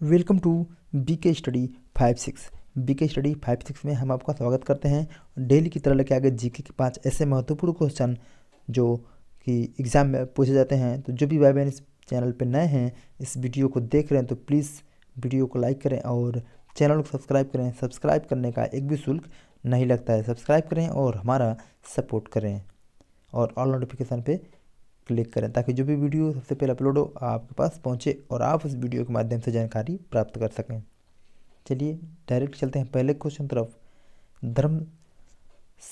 Welcome to B K study five six B K study five six में हम आपका स्वागत करते हैं। डेली की तरह लेके आगे जीके के पाँच ऐसे महत्वपूर्ण क्वेश्चन जो कि एग्ज़ाम में पूछे जाते हैं। तो जो भी भाई बहन इस चैनल पर नए हैं, इस वीडियो को देख रहे हैं तो प्लीज़ वीडियो को लाइक करें और चैनल को सब्सक्राइब करें। सब्सक्राइब करने का एक भी शुल्क नहीं लगता है। सब्सक्राइब करें और हमारा सपोर्ट करें। और ऑल नोटिफिकेशन पे क्लिक करें ताकि जो भी वीडियो सबसे पहले अपलोड हो, आपके पास पहुँचे और आप उस वीडियो के माध्यम से जानकारी प्राप्त कर सकें। चलिए, डायरेक्ट चलते हैं पहले क्वेश्चन तरफ़। धर्म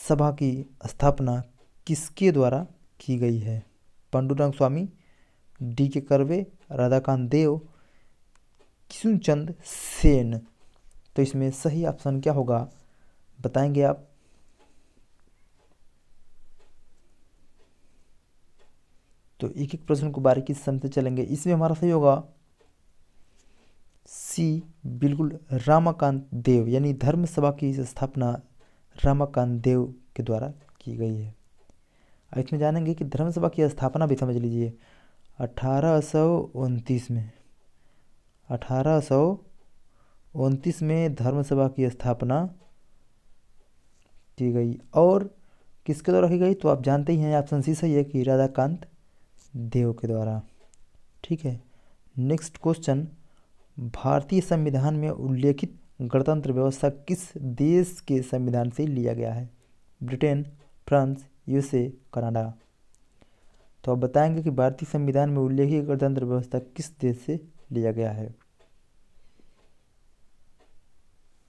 सभा की स्थापना किसके द्वारा की गई है? पांडुरंग स्वामी डी के करवे, राधाकांत देव, किशुनचंद सेन। तो इसमें सही ऑप्शन क्या होगा? बताएँगे आप। तो एक एक प्रश्न को बारीकी से समझते चलेंगे। इसमें हमारा सही होगा सी, बिल्कुल रामाकांत देव, यानी धर्म सभा की स्थापना रामाकांत देव के द्वारा की गई है। अब इसमें जानेंगे कि धर्म सभा की स्थापना भी समझ लीजिए। अठारह सौ उनतीस में, अठारह सौ उनतीस में धर्म सभा की स्थापना की गई। और किसके द्वारा की गई? तो आप जानते ही हैं ऑप्शन सी सही है कि राधाकांत देव के द्वारा। ठीक है? नेक्स्ट क्वेश्चन भारतीय संविधान में उल्लेखित गणतंत्र व्यवस्था किस देश के संविधान से लिया गया है? Britain, France, USA, Canada. तो आप बताएँगे कि भारतीय संविधान में उल्लेखित गणतंत्र व्यवस्था किस देश से लिया गया है?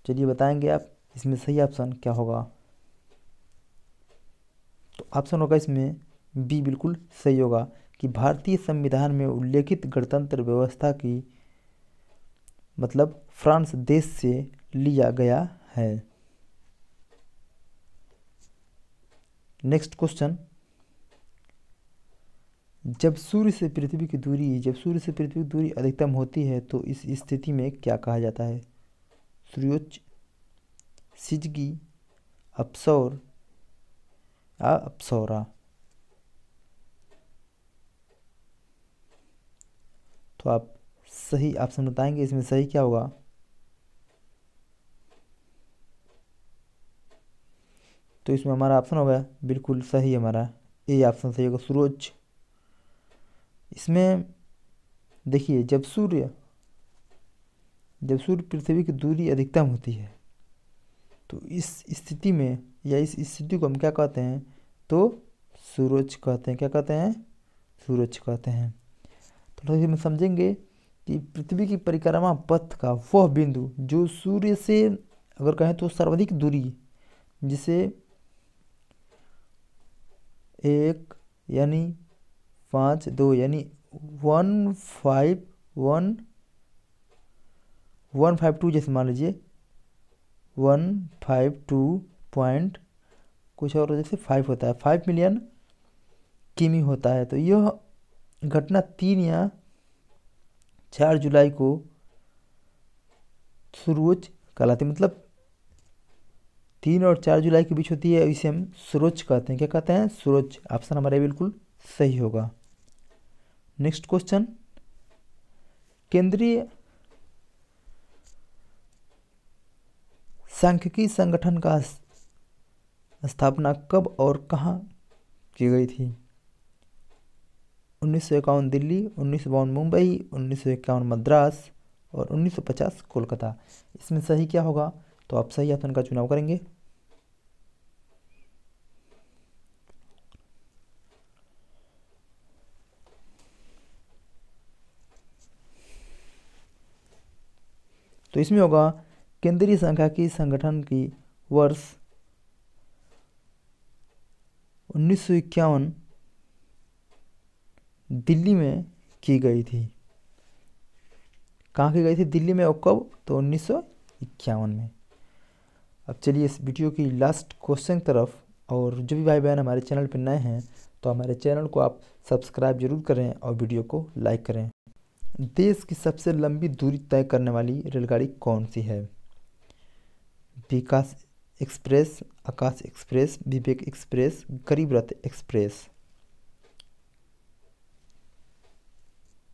चलिए बताएँगे आप, इसमें सही ऑप्शन क्या होगा? तो ऑप्शन होगा इसमें बी बिल्कुल सही होगा। कि भारतीय संविधान में उल्लेखित गणतंत्र व्यवस्था की मतलब फ्रांस देश से लिया गया है। Next question. जब सूर्य से पृथ्वी की दूरी, जब सूर्य से पृथ्वी की दूरी अधिकतम होती है तो इस स्थिति में क्या कहा जाता है? सूर्योच्च, सिजगी, अपसौर अपसौरा। तो आप सही ऑप्शन बताएँगे इसमें सही क्या होगा? तो इसमें हमारा ऑप्शन होगा बिल्कुल सही हमारा। ए ऑप्शन सही होगा, सूरज। इसमें देखिए, जब सूर्य जब सूर्य पृथ्वी की दूरी अधिकतम होती है तो इस स्थिति में या इस स्थिति को हम क्या कहते हैं? तो सूरज कहते हैं। क्या कहते हैं? सूरज कहते हैं। तो हम समझेंगे कि पृथ्वी की परिक्रमा पथ का वह बिंदु जो सूर्य से अगर कहें तो सर्वाधिक दूरी जिसे एक यानी पाँच, दो यानी one five, one one five two जैसे मान लीजिए, वन फाइव टू पॉइंट कुछ और जैसे फाइव होता है, फाइव मिलियन किमी होता है। तो यह घटना तीन या चार जुलाई को सूरज कहलाती मतलब तीन और चार जुलाई के बीच होती है, इसे हम सूरज कहते हैं। क्या कहते हैं? सूरज। ऑप्शन हमारा बिल्कुल सही होगा। Next question. केंद्रीय सांख्यिकी संगठन का स्थापना कब और कहाँ की गई थी? उन्नीस सौ इक्यावन दिल्ली, उन्नीस मुंबई, उन्नीस सौ इक्यावन मद्रास और 1950 कोलकाता। इसमें सही क्या होगा? तो आप सही ऑप्शन का चुनाव करेंगे। तो इसमें होगा, केंद्रीय संख्या की संगठन की वर्ष उन्नीस सौ इक्यावन दिल्ली में की गई थी। कहाँ की गई थी? दिल्ली में और कब तो उन्नीस सौ इक्यावन में। अब चलिए इस वीडियो की लास्ट क्वेश्चन तरफ़, और जो भी भाई बहन हमारे चैनल पर नए हैं तो हमारे चैनल को आप सब्सक्राइब ज़रूर करें और वीडियो को लाइक करें। देश की सबसे लंबी दूरी तय करने वाली रेलगाड़ी कौन सी है? Vikas express, Akash express, Vivek express, Garib Rath express.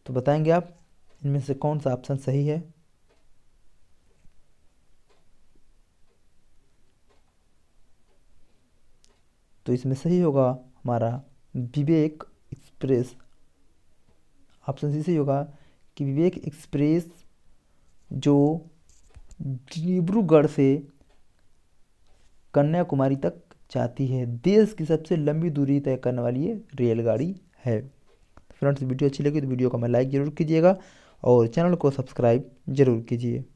तो बताएँगे आप, इनमें से कौन सा ऑप्शन सही है? तो इसमें सही होगा हमारा विवेक एक्सप्रेस ऑप्शन सी सही होगा कि विवेक एक्सप्रेस जो डिब्रूगढ़ से कन्याकुमारी तक जाती है. देश की सबसे लंबी दूरी तय करने वाली ये रेलगाड़ी है। फ्रेंड्स, वीडियो अच्छी लगी तो वीडियो को हमें लाइक ज़रूर कीजिएगा और चैनल को सब्सक्राइब ज़रूर कीजिए।